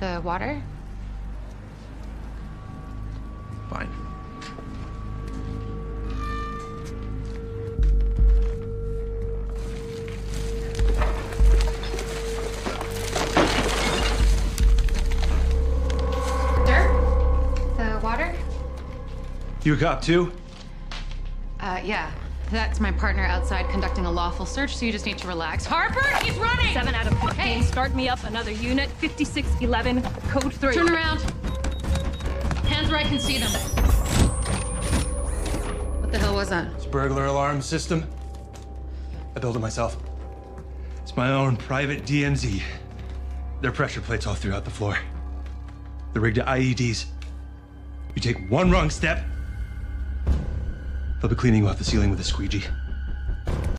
The water? Fine. Sir? The water? You a cop too? Uh, yeah. That's my partner outside conducting a lawful search, so you just need to relax. Harper, he's running! Seven out of 15. Hey. Start me up another unit. 5611, code 3. Turn around. Hands where I can see them. What the hell was that? It's a burglar alarm system. I built it myself. It's my own private DMZ. There are pressure plates all throughout the floor. They're rigged to IEDs. You take one wrong step, they'll be cleaning off the ceiling with a squeegee.